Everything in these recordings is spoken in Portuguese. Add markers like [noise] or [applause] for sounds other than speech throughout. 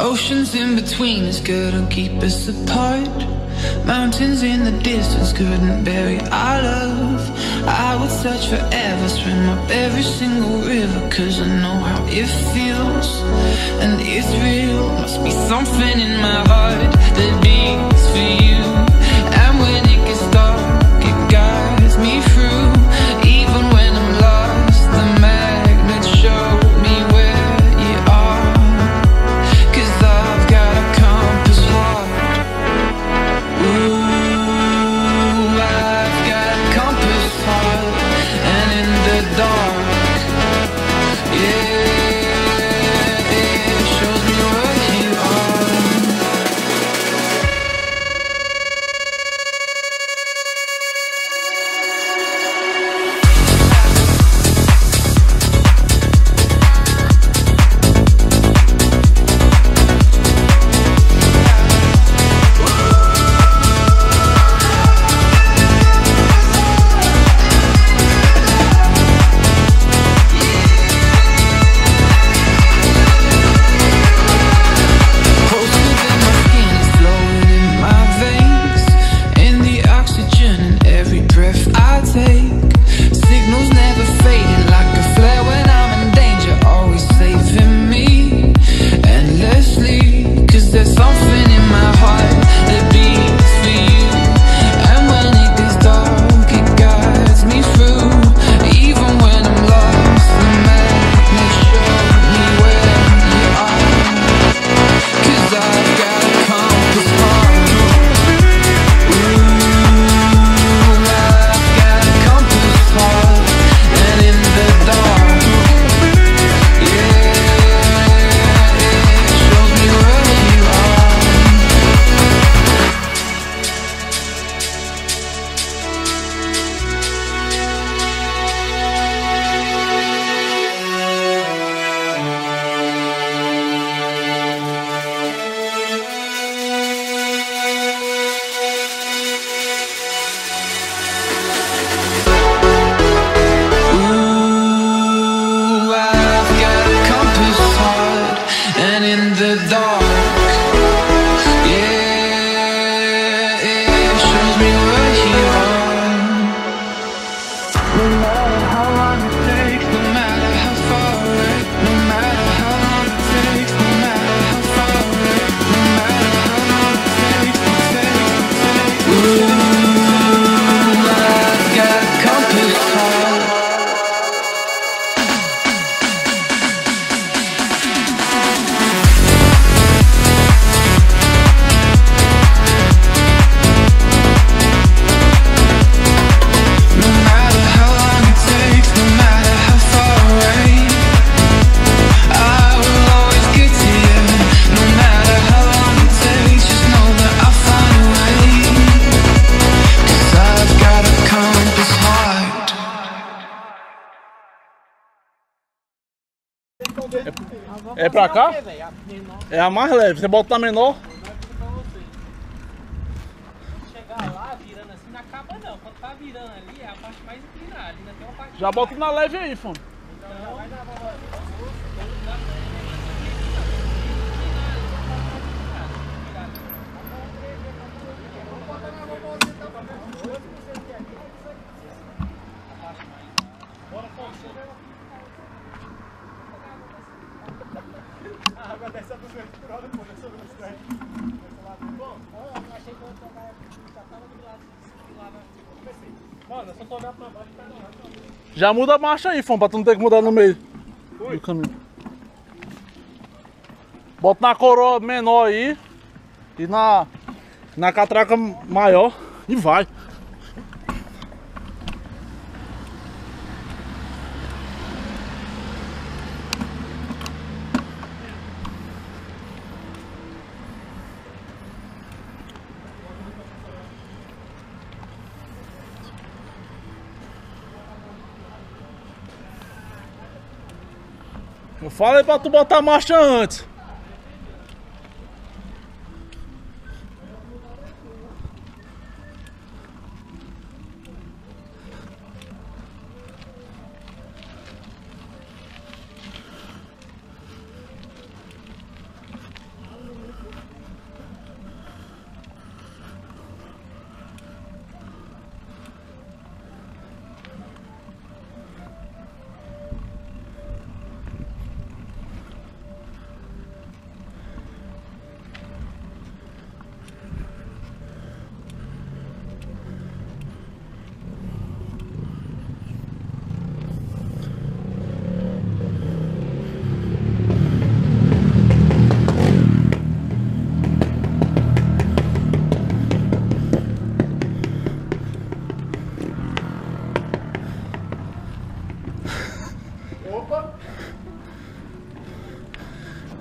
Oceans in between is couldn't keep us apart. Mountains in the distance couldn't bury our love. I would search forever, swim up every single river, cause I know how it feels. And it's real, must be something in my heart that beats for you. É, pra cá? É a mais leve. Você bota na menor. Chegar lá, virando assim, não acaba não. Quando tá virando ali, é a parte mais inclinada. Ainda tem uma parte Já bota na leve aí, fone. Mano, eu só tô olhando pra baixo e tá ligado. Já muda a marcha aí, fone, pra tu não ter que mudar no meio do caminho. Bota na coroa menor aí e na, na catraca maior e vai. Eu falei pra tu botar a marcha antes.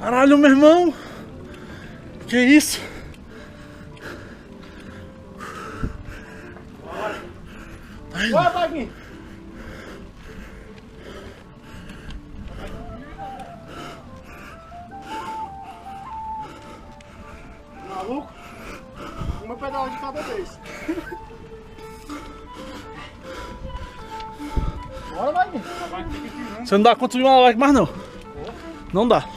Caralho, meu irmão. Que isso? Bora, Vaguinho! Maluco? Uma pedala de cada vez. Bora, Vaguinho! Você não dá conta de uma like mais não. Não dá.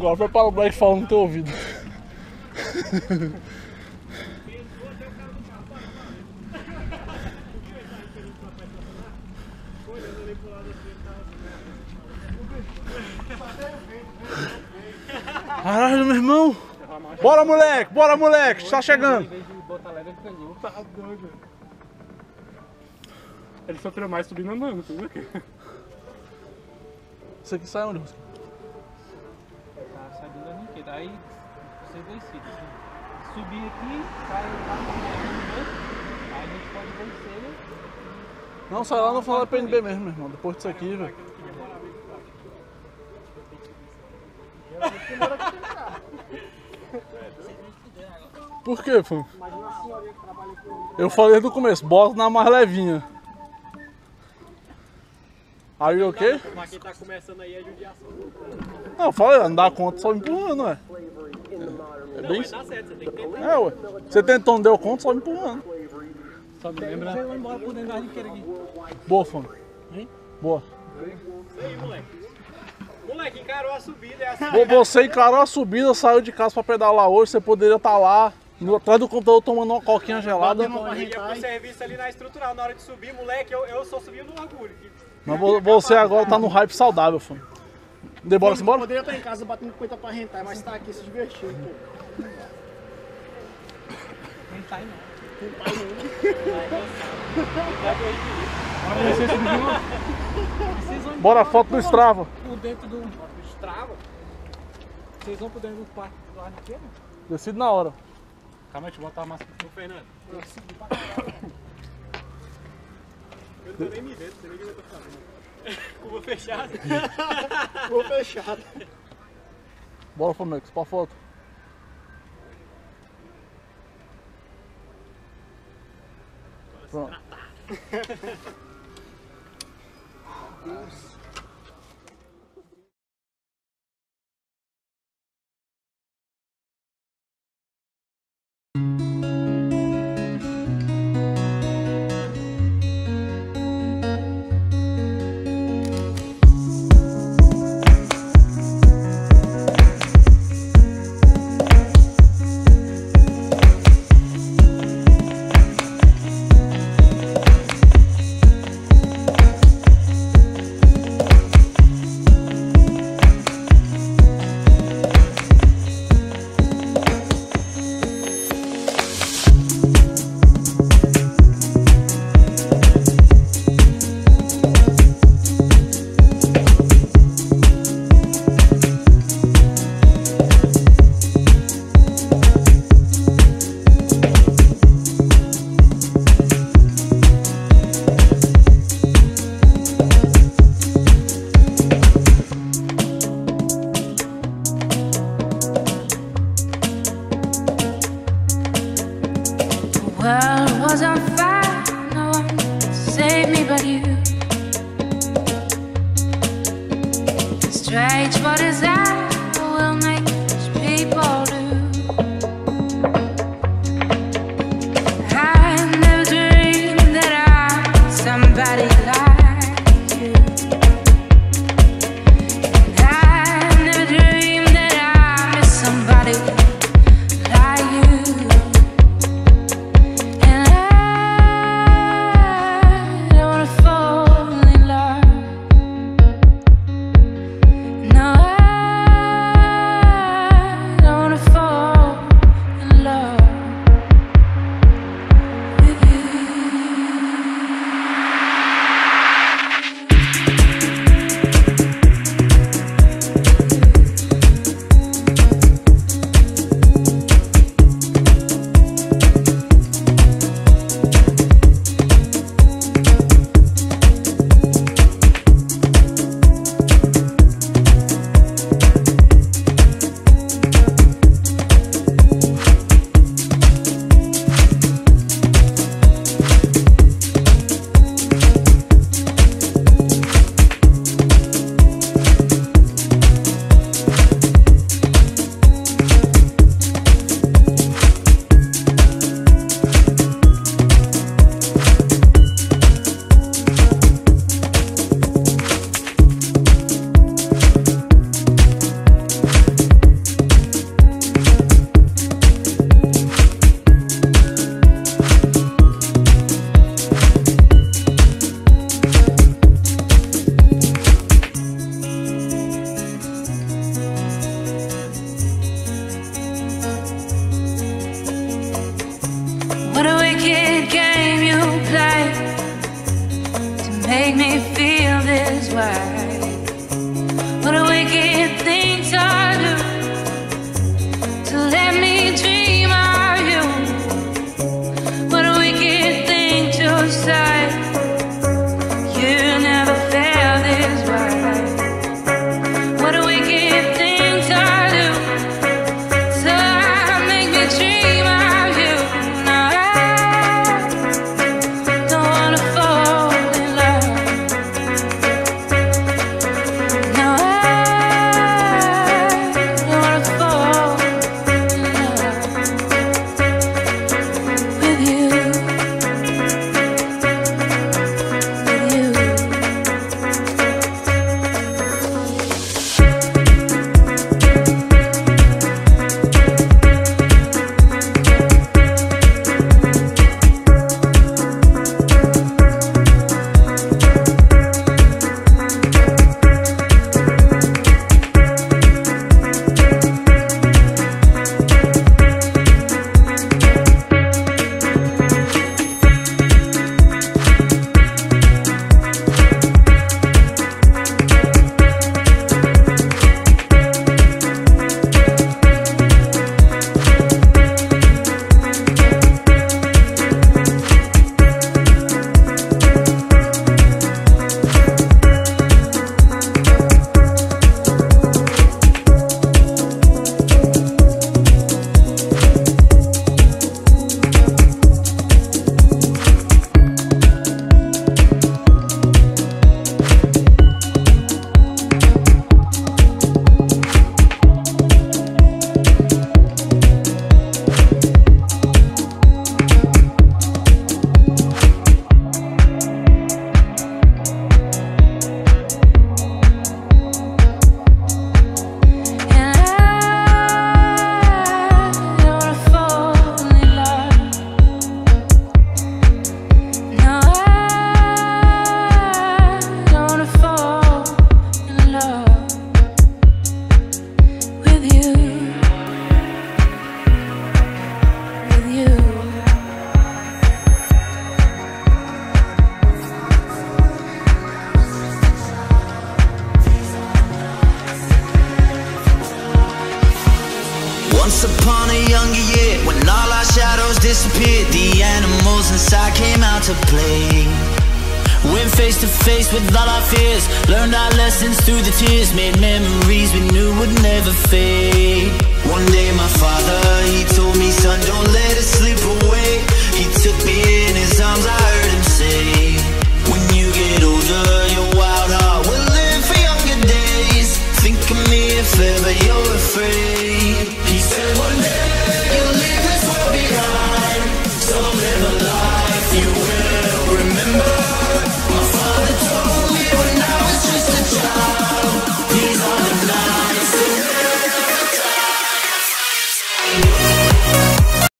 Agora prepara o Black falando no teu ouvido. Caralho, meu irmão! Bora, moleque! Bora, moleque! Tá chegando! Tá doido. Ele sofreu mais subindo andando, tu viu aqui? Isso aqui sai onde? Rosca? Aí você decide. Se subir aqui, sai lá no banco. Aí a gente pode vencer, né? Não, sai lá no final da PNB mesmo, meu irmão. Depois disso aqui, velho. Por fã? Que com Eu falei no começo, bota na mais levinha. Aí o quê? Mas quem tá começando aí é judiação. Não, eu falei, não dá conta só empurrando, não é? É Não, bem mas dá certo, você tem que tentar. É, ué. Você tentou, não deu conta, só empurrando. Só me lembra. Você vai embora por dentro da rinqueira aqui. Boa, fã. Boa. Isso aí, moleque. Moleque, encarou a subida, é assim. Vo- Você encarou a subida, saiu de casa pra pedalar hoje, você poderia estar lá, no- atrás do computador tomando uma coquinha gelada. Eu ia pro serviço ali na estrutural, na hora de subir, moleque, eu, eu só subi no orgulho. Mas vo- você agora tá no hype saudável, fã. Debora, se embora? Poderia estar em casa batendo coisa pra rentar, mas tá aqui se divertindo, pô. Nem tá aí não. Vocês vão Bora, embora foto no por- Strava. Por dentro do. Strava? Vocês vão por dentro do parque do rinqueira? Decido na hora. Calma aí, deixa eu botar a máscara. Ô, Fernando. Eu não tô nem me vendo, não sei nem o que eu tô fazendo. [laughs] Curva fechada. [laughs] Vou fechado. Bora, Fomex, pra foto. Pronto. The [laughs] faced with all our fears. Learned our lessons through the tears. Made memories we knew would never fade. One day my father, he told me Son, don't let it slip away. He took me in his arms, I heard him say When you get older, your wild heart will live for younger days. Think of me if ever you're afraid.